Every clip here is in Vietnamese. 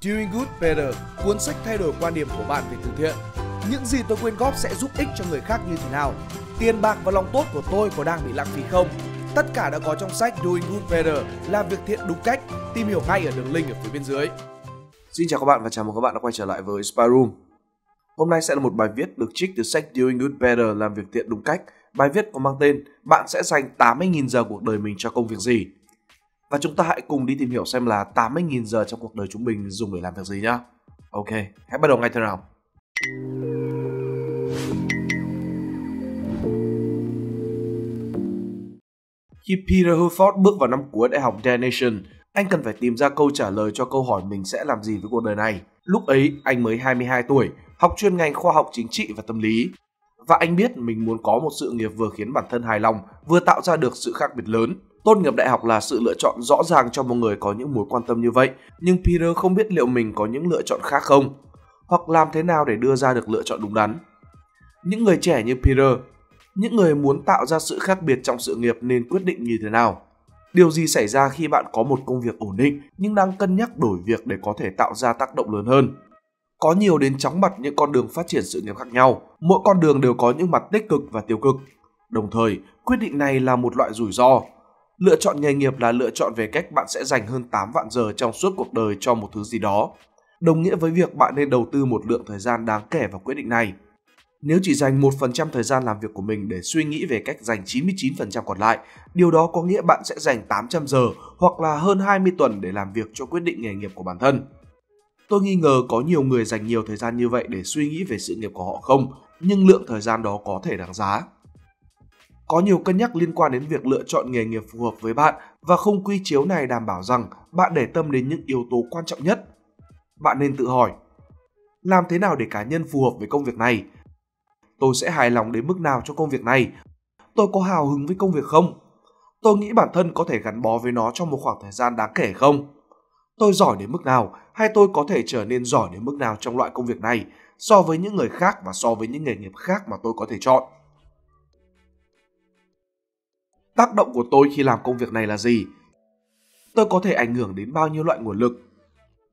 Doing Good Better, cuốn sách thay đổi quan điểm của bạn về từ thiện. Những gì tôi quyên góp sẽ giúp ích cho người khác như thế nào? Tiền bạc và lòng tốt của tôi có đang bị lãng phí không? Tất cả đã có trong sách Doing Good Better, làm việc thiện đúng cách. Tìm hiểu ngay ở đường link ở phía bên dưới. Xin chào các bạn và chào mừng các bạn đã quay trở lại với Spy Room. Hôm nay sẽ là một bài viết được trích từ sách Doing Good Better, làm việc thiện đúng cách. Bài viết có mang tên Bạn sẽ dành 80.000 giờ cuộc đời mình cho công việc gì? Và chúng ta hãy cùng đi tìm hiểu xem là 80.000 giờ trong cuộc đời chúng mình dùng để làm việc gì nhá. Ok, hãy bắt đầu ngay thôi nào. Khi Peter Hufford bước vào năm cuối đại học Danation, anh cần phải tìm ra câu trả lời cho câu hỏi mình sẽ làm gì với cuộc đời này. Lúc ấy, anh mới 22 tuổi, học chuyên ngành khoa học chính trị và tâm lý. Và anh biết mình muốn có một sự nghiệp vừa khiến bản thân hài lòng, vừa tạo ra được sự khác biệt lớn. Tốt nghiệp đại học là sự lựa chọn rõ ràng cho một người có những mối quan tâm như vậy, nhưng Peter không biết liệu mình có những lựa chọn khác không, hoặc làm thế nào để đưa ra được lựa chọn đúng đắn. Những người trẻ như Peter, những người muốn tạo ra sự khác biệt trong sự nghiệp nên quyết định như thế nào? Điều gì xảy ra khi bạn có một công việc ổn định nhưng đang cân nhắc đổi việc để có thể tạo ra tác động lớn hơn? Có nhiều đến chóng mặt những con đường phát triển sự nghiệp khác nhau, mỗi con đường đều có những mặt tích cực và tiêu cực. Đồng thời, quyết định này là một loại rủi ro. Lựa chọn nghề nghiệp là lựa chọn về cách bạn sẽ dành hơn 8 vạn giờ trong suốt cuộc đời cho một thứ gì đó. Đồng nghĩa với việc bạn nên đầu tư một lượng thời gian đáng kể vào quyết định này. Nếu chỉ dành 1% thời gian làm việc của mình để suy nghĩ về cách dành 99% còn lại, điều đó có nghĩa bạn sẽ dành 800 giờ hoặc là hơn 20 tuần để làm việc cho quyết định nghề nghiệp của bản thân. Tôi nghi ngờ có nhiều người dành nhiều thời gian như vậy để suy nghĩ về sự nghiệp của họ không, nhưng lượng thời gian đó có thể đáng giá. Có nhiều cân nhắc liên quan đến việc lựa chọn nghề nghiệp phù hợp với bạn và không quy chiếu này đảm bảo rằng bạn để tâm đến những yếu tố quan trọng nhất. Bạn nên tự hỏi, làm thế nào để cá nhân phù hợp với công việc này? Tôi sẽ hài lòng đến mức nào cho công việc này? Tôi có hào hứng với công việc không? Tôi nghĩ bản thân có thể gắn bó với nó trong một khoảng thời gian đáng kể không? Tôi giỏi đến mức nào hay tôi có thể trở nên giỏi đến mức nào trong loại công việc này so với những người khác và so với những nghề nghiệp khác mà tôi có thể chọn? Tác động của tôi khi làm công việc này là gì? Tôi có thể ảnh hưởng đến bao nhiêu loại nguồn lực?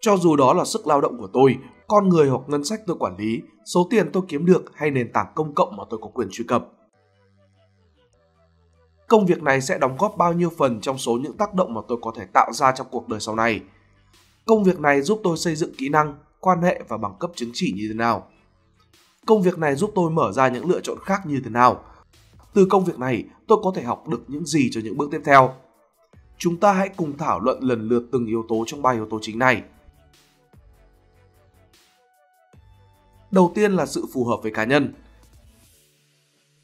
Cho dù đó là sức lao động của tôi, con người hoặc ngân sách tôi quản lý, số tiền tôi kiếm được hay nền tảng công cộng mà tôi có quyền truy cập. Công việc này sẽ đóng góp bao nhiêu phần trong số những tác động mà tôi có thể tạo ra trong cuộc đời sau này? Công việc này giúp tôi xây dựng kỹ năng, quan hệ và bằng cấp chứng chỉ như thế nào? Công việc này giúp tôi mở ra những lựa chọn khác như thế nào? Từ công việc này, tôi có thể học được những gì cho những bước tiếp theo? Chúng ta hãy cùng thảo luận lần lượt từng yếu tố trong ba yếu tố chính này. Đầu tiên là sự phù hợp với cá nhân.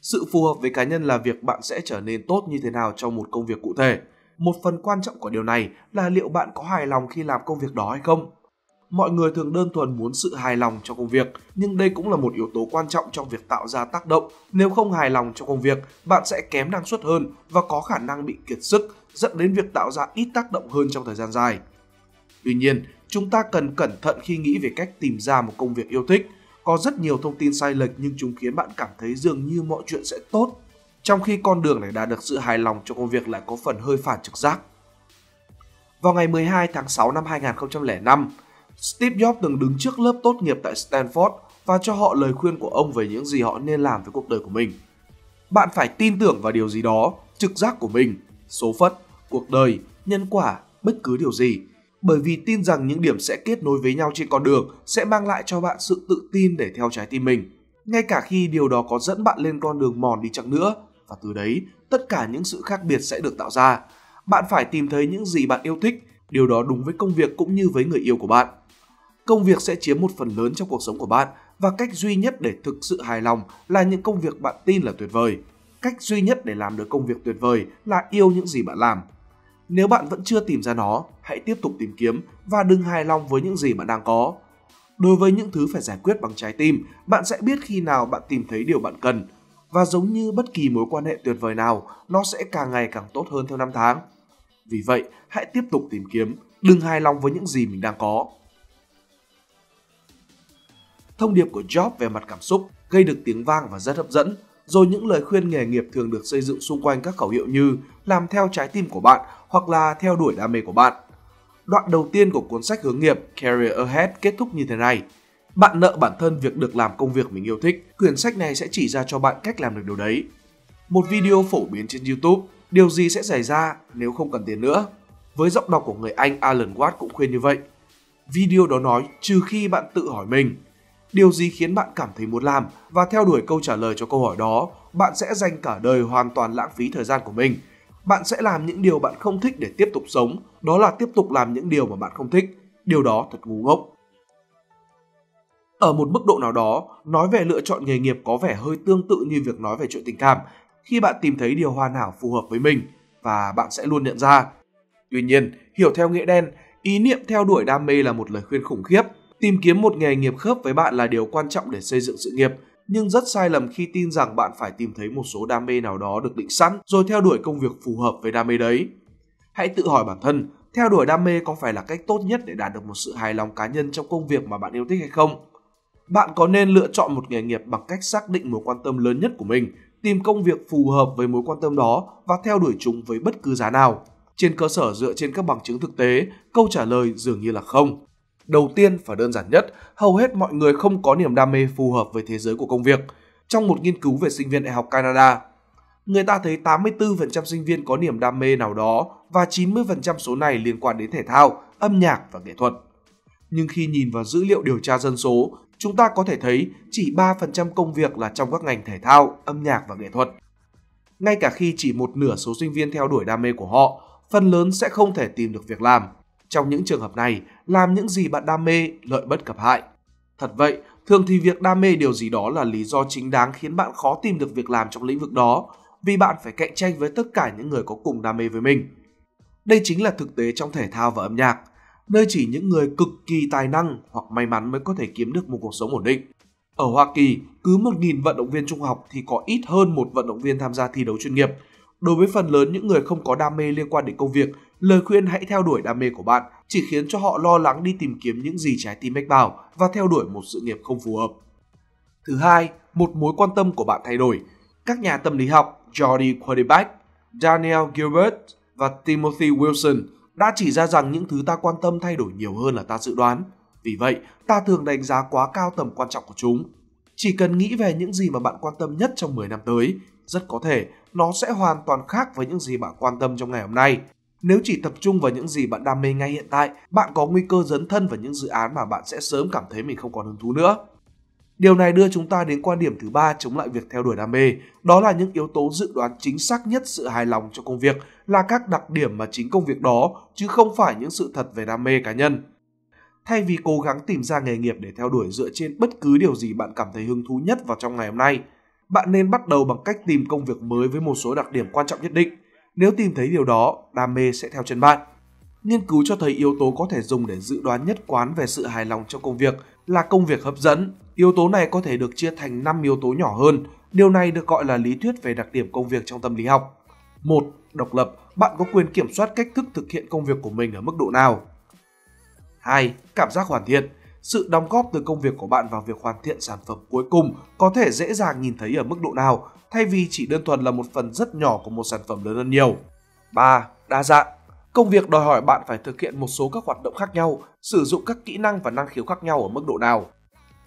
Sự phù hợp với cá nhân là việc bạn sẽ trở nên tốt như thế nào trong một công việc cụ thể. Một phần quan trọng của điều này là liệu bạn có hài lòng khi làm công việc đó hay không. Mọi người thường đơn thuần muốn sự hài lòng cho công việc, nhưng đây cũng là một yếu tố quan trọng trong việc tạo ra tác động. Nếu không hài lòng cho công việc, bạn sẽ kém năng suất hơn và có khả năng bị kiệt sức, dẫn đến việc tạo ra ít tác động hơn trong thời gian dài. Tuy nhiên, chúng ta cần cẩn thận khi nghĩ về cách tìm ra một công việc yêu thích. Có rất nhiều thông tin sai lệch nhưng chúng khiến bạn cảm thấy dường như mọi chuyện sẽ tốt, trong khi con đường để đạt được sự hài lòng cho công việc lại có phần hơi phản trực giác. Vào ngày 12 tháng 6 năm 2005, Steve Jobs từng đứng trước lớp tốt nghiệp tại Stanford và cho họ lời khuyên của ông về những gì họ nên làm với cuộc đời của mình. Bạn phải tin tưởng vào điều gì đó, trực giác của mình, số phận, cuộc đời, nhân quả, bất cứ điều gì. Bởi vì tin rằng những điểm sẽ kết nối với nhau trên con đường sẽ mang lại cho bạn sự tự tin để theo trái tim mình. Ngay cả khi điều đó có dẫn bạn lên con đường mòn đi chăng nữa, và từ đấy tất cả những sự khác biệt sẽ được tạo ra. Bạn phải tìm thấy những gì bạn yêu thích, điều đó đúng với công việc cũng như với người yêu của bạn công việc sẽ chiếm một phần lớn trong cuộc sống của bạn và cách duy nhất để thực sự hài lòng là những công việc bạn tin là tuyệt vời. Cách duy nhất để làm được công việc tuyệt vời là yêu những gì bạn làm. Nếu bạn vẫn chưa tìm ra nó, hãy tiếp tục tìm kiếm và đừng hài lòng với những gì bạn đang có. Đối với những thứ phải giải quyết bằng trái tim, bạn sẽ biết khi nào bạn tìm thấy điều bạn cần. Và giống như bất kỳ mối quan hệ tuyệt vời nào, nó sẽ càng ngày càng tốt hơn theo năm tháng. Vì vậy, hãy tiếp tục tìm kiếm, đừng hài lòng với những gì mình đang có. Thông điệp của Job về mặt cảm xúc gây được tiếng vang và rất hấp dẫn, rồi những lời khuyên nghề nghiệp thường được xây dựng xung quanh các khẩu hiệu như làm theo trái tim của bạn hoặc là theo đuổi đam mê của bạn. Đoạn đầu tiên của cuốn sách hướng nghiệp Career Ahead kết thúc như thế này. Bạn nợ bản thân việc được làm công việc mình yêu thích. Quyển sách này sẽ chỉ ra cho bạn cách làm được điều đấy. Một video phổ biến trên YouTube, điều gì sẽ xảy ra nếu không cần tiền nữa? Với giọng đọc của người Anh Alan Watt cũng khuyên như vậy. Video đó nói trừ khi bạn tự hỏi mình, điều gì khiến bạn cảm thấy muốn làm và theo đuổi câu trả lời cho câu hỏi đó, bạn sẽ dành cả đời hoàn toàn lãng phí thời gian của mình. Bạn sẽ làm những điều bạn không thích để tiếp tục sống, đó là tiếp tục làm những điều mà bạn không thích. Điều đó thật ngu ngốc. Ở một mức độ nào đó, nói về lựa chọn nghề nghiệp có vẻ hơi tương tự như việc nói về chuyện tình cảm. Khi bạn tìm thấy điều hoàn hảo phù hợp với mình và bạn sẽ luôn nhận ra. Tuy nhiên, hiểu theo nghĩa đen, ý niệm theo đuổi đam mê là một lời khuyên khủng khiếp. Tìm kiếm một nghề nghiệp khớp với bạn là điều quan trọng để xây dựng sự nghiệp, nhưng rất sai lầm khi tin rằng bạn phải tìm thấy một số đam mê nào đó được định sẵn rồi theo đuổi công việc phù hợp với đam mê đấy. Hãy tự hỏi bản thân, theo đuổi đam mê có phải là cách tốt nhất để đạt được một sự hài lòng cá nhân trong công việc mà bạn yêu thích hay không? Bạn có nên lựa chọn một nghề nghiệp bằng cách xác định mối quan tâm lớn nhất của mình, tìm công việc phù hợp với mối quan tâm đó và theo đuổi chúng với bất cứ giá nào? Trên cơ sở dựa trên các bằng chứng thực tế, câu trả lời dường như là không. Đầu tiên và đơn giản nhất, hầu hết mọi người không có niềm đam mê phù hợp với thế giới của công việc. Trong một nghiên cứu về sinh viên đại học Canada, người ta thấy 84% sinh viên có niềm đam mê nào đó và 90% số này liên quan đến thể thao, âm nhạc và nghệ thuật. Nhưng khi nhìn vào dữ liệu điều tra dân số, chúng ta có thể thấy chỉ 3% công việc là trong các ngành thể thao, âm nhạc và nghệ thuật. Ngay cả khi chỉ một nửa số sinh viên theo đuổi đam mê của họ, phần lớn sẽ không thể tìm được việc làm. Trong những trường hợp này, làm những gì bạn đam mê lợi bất cập hại. Thật vậy, thường thì việc đam mê điều gì đó là lý do chính đáng khiến bạn khó tìm được việc làm trong lĩnh vực đó, vì bạn phải cạnh tranh với tất cả những người có cùng đam mê với mình. Đây chính là thực tế trong thể thao và âm nhạc, nơi chỉ những người cực kỳ tài năng hoặc may mắn mới có thể kiếm được một cuộc sống ổn định. Ở Hoa Kỳ, cứ 1.000 vận động viên trung học thì có ít hơn một vận động viên tham gia thi đấu chuyên nghiệp. Đối với phần lớn những người không có đam mê liên quan đến công việc, lời khuyên hãy theo đuổi đam mê của bạn chỉ khiến cho họ lo lắng đi tìm kiếm những gì trái tim mách bảo và theo đuổi một sự nghiệp không phù hợp. Thứ hai, một mối quan tâm của bạn thay đổi. Các nhà tâm lý học Jordi Quadeback, Daniel Gilbert và Timothy Wilson đã chỉ ra rằng những thứ ta quan tâm thay đổi nhiều hơn là ta dự đoán. Vì vậy, ta thường đánh giá quá cao tầm quan trọng của chúng. Chỉ cần nghĩ về những gì mà bạn quan tâm nhất trong 10 năm tới, rất có thể nó sẽ hoàn toàn khác với những gì bạn quan tâm trong ngày hôm nay. Nếu chỉ tập trung vào những gì bạn đam mê ngay hiện tại, bạn có nguy cơ dấn thân vào những dự án mà bạn sẽ sớm cảm thấy mình không còn hứng thú nữa. Điều này đưa chúng ta đến quan điểm thứ ba chống lại việc theo đuổi đam mê, đó là những yếu tố dự đoán chính xác nhất sự hài lòng cho công việc là các đặc điểm mà chính công việc đó chứ không phải những sự thật về đam mê cá nhân. Thay vì cố gắng tìm ra nghề nghiệp để theo đuổi dựa trên bất cứ điều gì bạn cảm thấy hứng thú nhất vào trong ngày hôm nay, bạn nên bắt đầu bằng cách tìm công việc mới với một số đặc điểm quan trọng nhất định. Nếu tìm thấy điều đó, đam mê sẽ theo chân bạn. Nghiên cứu cho thấy yếu tố có thể dùng để dự đoán nhất quán về sự hài lòng trong công việc là công việc hấp dẫn. Yếu tố này có thể được chia thành 5 yếu tố nhỏ hơn. Điều này được gọi là lý thuyết về đặc điểm công việc trong tâm lý học. 1. Độc lập, bạn có quyền kiểm soát cách thức thực hiện công việc của mình ở mức độ nào. 2. Cảm giác hoàn thiện, sự đóng góp từ công việc của bạn vào việc hoàn thiện sản phẩm cuối cùng có thể dễ dàng nhìn thấy ở mức độ nào thay vì chỉ đơn thuần là một phần rất nhỏ của một sản phẩm lớn hơn nhiều. 3. Đa dạng, Công việc đòi hỏi bạn phải thực hiện một số các hoạt động khác nhau, sử dụng các kỹ năng và năng khiếu khác nhau ở mức độ nào.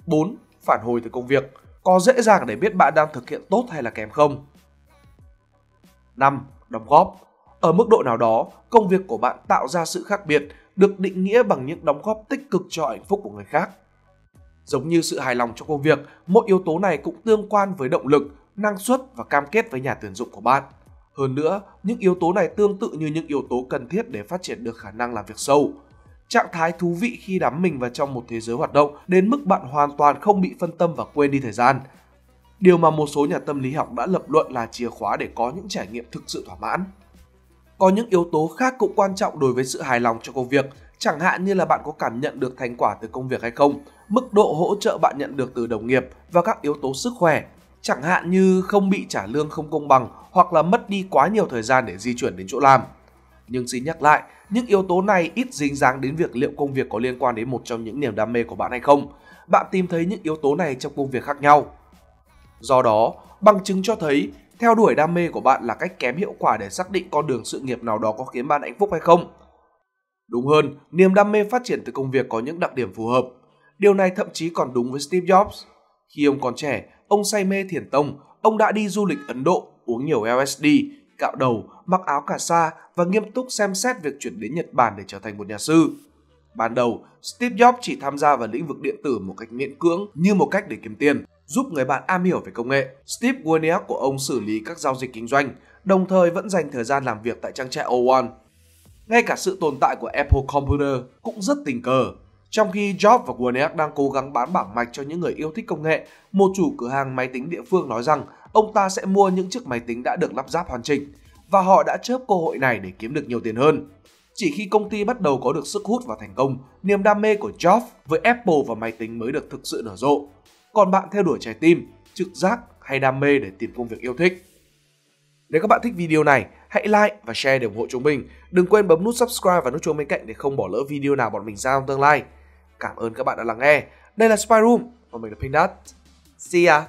4. Phản hồi từ công việc. Có dễ dàng để biết bạn đang thực hiện tốt hay là kém không? 5. Đóng góp. Ở mức độ nào đó, công việc của bạn tạo ra sự khác biệt, được định nghĩa bằng những đóng góp tích cực cho hạnh phúc của người khác. Giống như sự hài lòng trong công việc, mỗi yếu tố này cũng tương quan với động lực, năng suất và cam kết với nhà tuyển dụng của bạn. Hơn nữa, những yếu tố này tương tự như những yếu tố cần thiết để phát triển được khả năng làm việc sâu. Trạng thái thú vị khi đắm mình vào trong một thế giới hoạt động đến mức bạn hoàn toàn không bị phân tâm và quên đi thời gian. Điều mà một số nhà tâm lý học đã lập luận là chìa khóa để có những trải nghiệm thực sự thỏa mãn. Có những yếu tố khác cũng quan trọng đối với sự hài lòng cho công việc, chẳng hạn như là bạn có cảm nhận được thành quả từ công việc hay không, mức độ hỗ trợ bạn nhận được từ đồng nghiệp và các yếu tố sức khỏe, chẳng hạn như không bị trả lương không công bằng hoặc là mất đi quá nhiều thời gian để di chuyển đến chỗ làm. Nhưng xin nhắc lại, những yếu tố này ít dính dáng đến việc liệu công việc có liên quan đến một trong những niềm đam mê của bạn hay không. Bạn tìm thấy những yếu tố này trong công việc khác nhau. Do đó, bằng chứng cho thấy theo đuổi đam mê của bạn là cách kém hiệu quả để xác định con đường sự nghiệp nào đó có khiến bạn hạnh phúc hay không. Đúng hơn, niềm đam mê phát triển từ công việc có những đặc điểm phù hợp. Điều này thậm chí còn đúng với Steve Jobs. Khi ông còn trẻ, ông say mê thiền tông, ông đã đi du lịch Ấn Độ, uống nhiều LSD, cạo đầu, mặc áo cà sa và nghiêm túc xem xét việc chuyển đến Nhật Bản để trở thành một nhà sư. Ban đầu, Steve Jobs chỉ tham gia vào lĩnh vực điện tử một cách miễn cưỡng như một cách để kiếm tiền, giúp người bạn am hiểu về công nghệ. Steve Wozniak của ông xử lý các giao dịch kinh doanh, đồng thời vẫn dành thời gian làm việc tại trang trại O1. Ngay cả sự tồn tại của Apple Computer cũng rất tình cờ. Trong khi Jobs và Wozniak đang cố gắng bán bảng mạch cho những người yêu thích công nghệ, một chủ cửa hàng máy tính địa phương nói rằng ông ta sẽ mua những chiếc máy tính đã được lắp ráp hoàn chỉnh và họ đã chớp cơ hội này để kiếm được nhiều tiền hơn. Chỉ khi công ty bắt đầu có được sức hút và thành công, niềm đam mê của Jobs với Apple và máy tính mới được thực sự nở rộ. Còn bạn theo đuổi trái tim, trực giác hay đam mê để tìm công việc yêu thích? Nếu các bạn thích video này, hãy like và share để ủng hộ chúng mình. Đừng quên bấm nút subscribe và nút chuông bên cạnh để không bỏ lỡ video nào bọn mình ra trong tương lai. Cảm ơn các bạn đã lắng nghe. Đây là Spy Room và mình là Pink See ya!